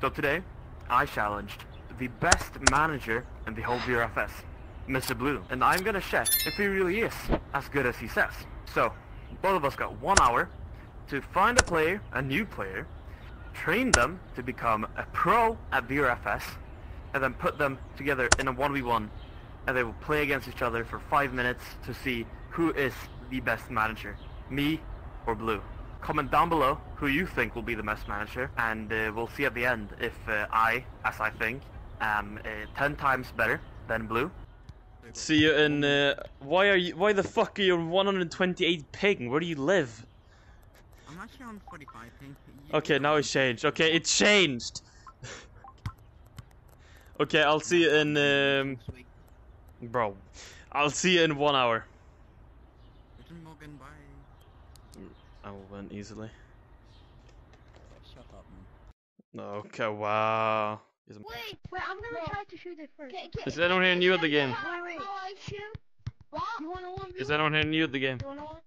So today, I challenged the best manager in the whole VRFS, Mr. Blue. And I'm gonna check if he really is as good as he says. So, both of us got one hour to find a player, a new player, train them to become a pro at VRFS, and then put them together in a 1v1, and they will play against each other for 5 minutes to see who is the best manager, me or Blue. Comment down below who you think will be the best manager, and uh, we'll see at the end if uh, I, as I think, am uh, 10 times better than Blue. See you in. Uh, why are you? Why the fuck are you 128 ping? Where do you live? I'm actually on 45 ping. Okay, now it's changed. Okay, it changed. okay, I'll see you in. Um, bro, I'll see you in one hour. Guten Morgen, bye. I will win easily. Shut up, man. Okay, wow. Wait, wait, I'm gonna try to shoot it first. Get, get, is anyone here new at the game? Wait, wait. shoot. What? You wanna one? Is anyone here new at the game? You wanna one?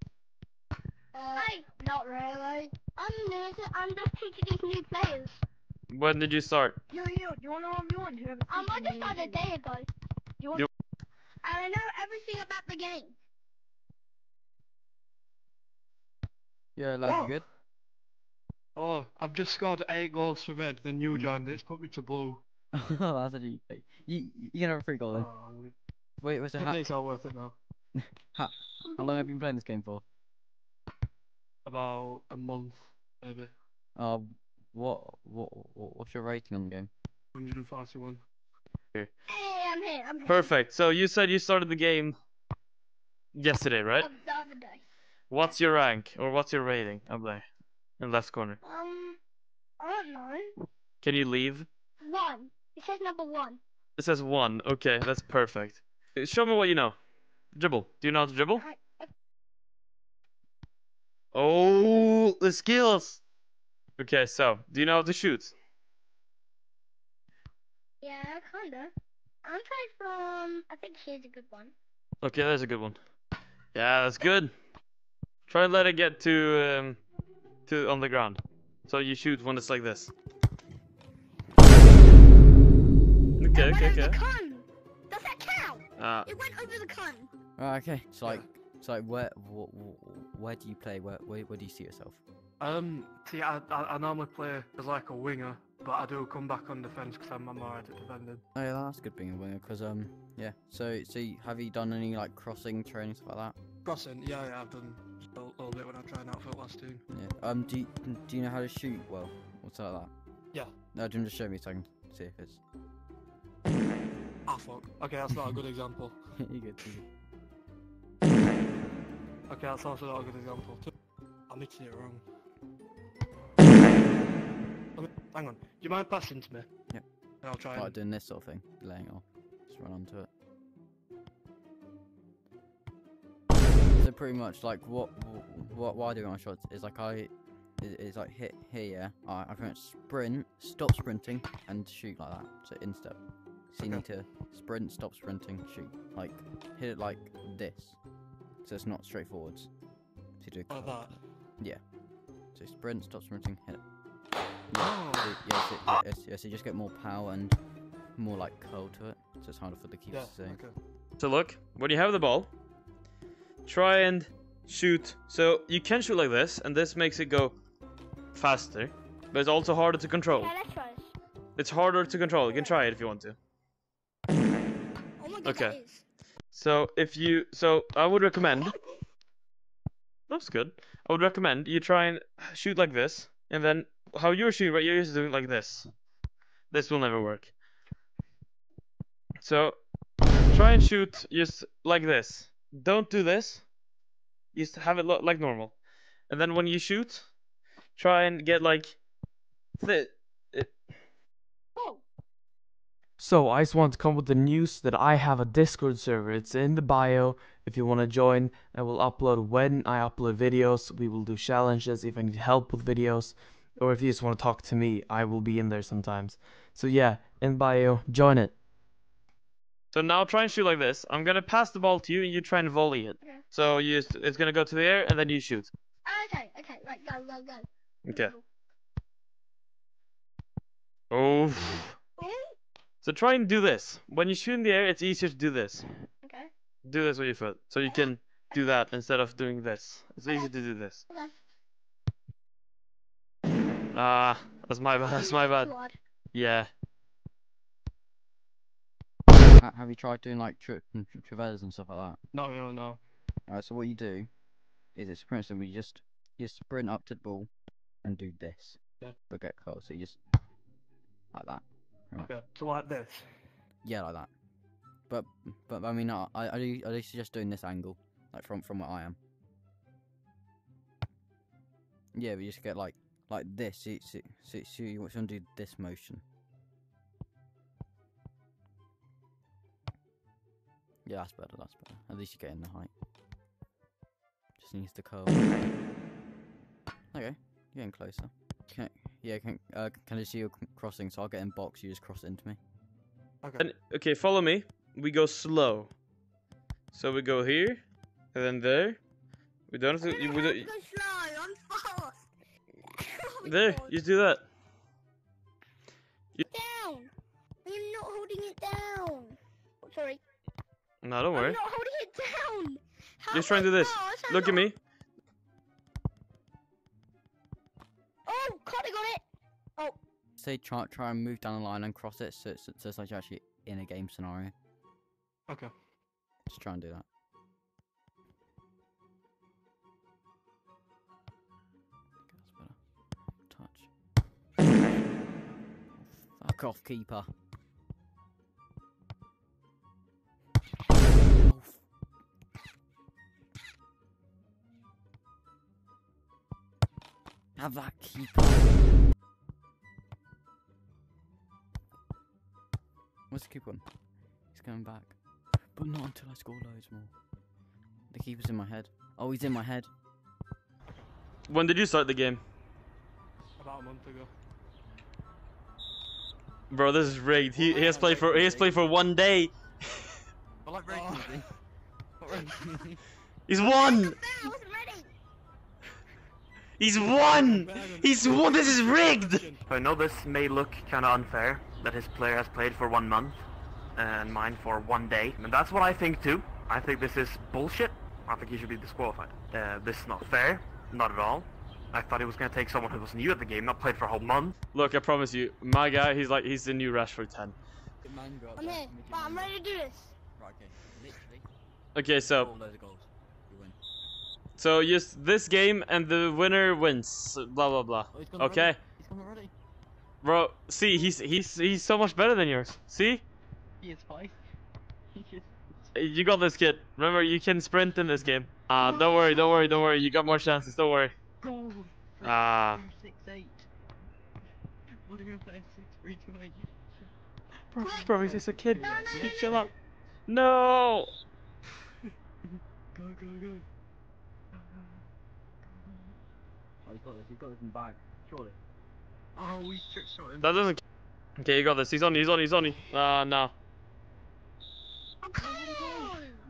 Uh, not really. I'm new. to- I'm just teaching these new players. When did you start? Yo, yo, you wanna one v one? Um, I just started a day ago. You want? You- And I know everything about the game. Yeah, lad, you good? Oh, I've just scored eight goals for red, then you joined it, it's put me to blue. oh, that's actually you. You can have a free goal then. Oh, Wait, what's it? I How, think it's all worth it now. how long have you been playing this game for? About a month, maybe. Uh, what, what, what what's your rating on the game? 141. Hey, I'm here. I'm here. Perfect. So you said you started the game yesterday, right? Um, the other day. What's your rank or what's your rating up there in the left corner? Um, I don't know. Can you leave? One. It says number one. It says one. Okay, that's perfect. Show me what you know. Dribble. Do you know how to dribble? I, I, Oh, the skills. Okay, so do you know how to shoot? yeah, kinda. I'm trying from. I think here's a good one. Okay, that's a good one. Yeah, that's good. Try and let it get to um, to on the ground. So you shoot when it's like this. Okay, okay, okay. Does that count? Uh, It went over the con. Oh, okay. So like, so like, where, wh- wh- where do you play? Where, where, where do you see yourself? Um, see, I, I, I normally play as like a winger, but I do come back on defence because I'm, I'm alright at defending. Oh yeah, that's good being a winger, cause um, yeah. So, so have you done any like crossing training stuff like that? Crossing, yeah, yeah, I've done tried out for the last team. Yeah. Um, do you, do you know how to shoot well? What's like that? Yeah. No, do you want to show me so I can see if it's. Ah, fuck. Okay, that's not a good example. you? You good. Okay, that's also not a good example. too. I mixed it wrong. Hang on. Do you mind passing to me? Yeah. And I'll try Like and... doing this sort of thing, laying off. Just run onto it. Pretty much like what what what I do my shots is like I is, is like hit here. I I pretty much sprint, stop sprinting, and shoot like that. So in step. So you need to sprint, stop sprinting, shoot. Like hit it like this. So it's not straight forwards. So you do Like that. so sprint, stop sprinting, hit. Oh. So, yeah, so, yeah, yes, yeah, so you just get more power and more like curl to it. So it's harder for the keeper Yeah, to see. okay. so look, when do you have the ball, try and shoot. So you can shoot like this, and this makes it go faster, but it's also harder to control. Yeah, let's try. It's harder to control. You can try it if you want to. Oh my god, Okay. So if you, so I would recommend. That's good. I would recommend you try and shoot like this, and then how you're shooting, right? You're to doing like this. This will never work. So try and shoot just like this. Don't do this. You just have it look like normal, and then when you shoot, try and get like. So I just want to come with the news that I have a Discord server. It's in the bio. If you want to join, I will upload when I upload videos. We will do challenges if I need help with videos, or if you just want to talk to me, I will be in there sometimes. So yeah, in bio, join it. So now try and shoot like this. I'm gonna pass the ball to you, and you try and volley it. Okay. So you it's gonna go to the air, and then you shoot. okay, okay, right, go, go, go. Okay. Oh, So try and do this. When you shoot in the air, it's easier to do this. Okay. Do this with your foot, so you can do that instead of doing this. It's easy to do this. Okay. Ah, that's my bad. That's my bad. Yeah. Ha- Have you tried doing like tri- tra- hmm, traverses and stuff like that? No, no, no. Alright, so what you do is it's pretty simple. You just you sprint up to the ball and do this. Yeah. But get close. So you just like that. Okay. So like this. Yeah, like that. But but I mean, I I I do, I do suggest doing this angle, like from from where I am. Yeah, but you just get like like this. So, so, so, so you want to do this motion. Yeah, that's better. That's better. At least you're getting the height. Just needs to curl. Okay, you're getting closer. Can, yeah, can uh, can I see you c- crossing? So I'll get in box. You just cross into me. Okay. And okay, follow me. We go slow. So we go here, and then there. We don't have to. We don't, Go slow. I'm fast. Oh there, you do that. down. I'm not holding it down. Oh, sorry. No, don't I'm worry. not holding it down. How Just try and do this. fast? I'm Look at me. Oh, God, I got it. Oh. Say try try and move down the line and cross it, so it's, so it's like you're actually in a game scenario. Okay. Just try and do that. That's better. Touch. Fuck off, keeper. Have that keeper. Where's the keeper? gone? He's coming back. But not until I score loads more. The keeper's in my head. Oh, he's in my head. When did you start the game? About a month ago. Bro, this is rigged. He, he has played for he has played for one day. I like oh very Oh. easy. Not very easy. He's won. Man, I wasn't ready. He's won. He's won. This is rigged. I know this may look kind of unfair that his player has played for one month and mine for one day, and that's what I think too. I think this is bullshit. I think he should be disqualified. Uh, this is not fair, not at all. I thought he was gonna take someone who was new at the game, not played for a whole month. Look, I promise you, my guy, he's like he's the new Rashford 10. The man go up I'm here. But I'm ready to do this. Right, okay. Literally. Okay, so All those goals. You win. So just this game and the winner wins. Blah blah blah. Oh, he's Okay, already. He's already. bro. See, he's he's he's so much better than yours. See, He is fine. You got this, kid. Remember, you can sprint in this game. Ah, don't worry, don't worry, don't worry. You got more chances. Don't worry. Ah. Six eight. What are you playing? Six three two eight. Bro, bro, he's just a kid. No, no, no, chill out. No. Go go go. Oh, he's got this. He's got this in the bag. Surely. Oh, we trick shot him. That doesn't. Okay, you got this. He's on. you, He's on. you, He's on. you. Ah, no.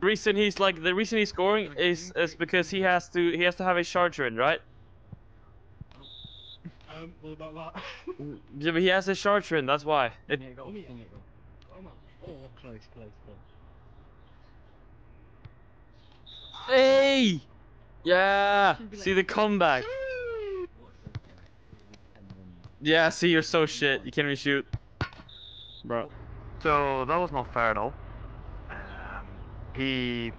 The reason he's like the reason he's scoring is is because he has to he has to have a charger in, right? Um, what about that? Yeah, but he has a charger in. That's why. It, Finger goal. Oh, yeah. Finger goal. Come on. Oh, close, close, close. hey. Yeah. See the comeback. What's this? And then Yeah. See, you're so shit. You can't even shoot. Bro. So that was not fair at all. Um, he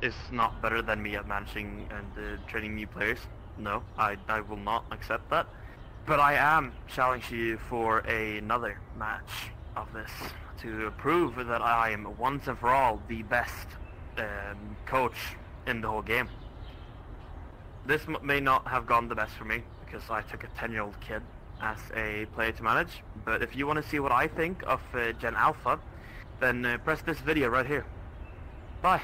is not better than me at managing and uh, training new players. No, I, I will not accept that. But I am challenging you for another match of this to prove that I am once and for all the best um, coach in the whole game. This may not have gone the best for me because I took a 10-year-old kid as a player to manage. But if you want to see what I think of uh, Gen Alpha, then uh, press this video right here. Bye.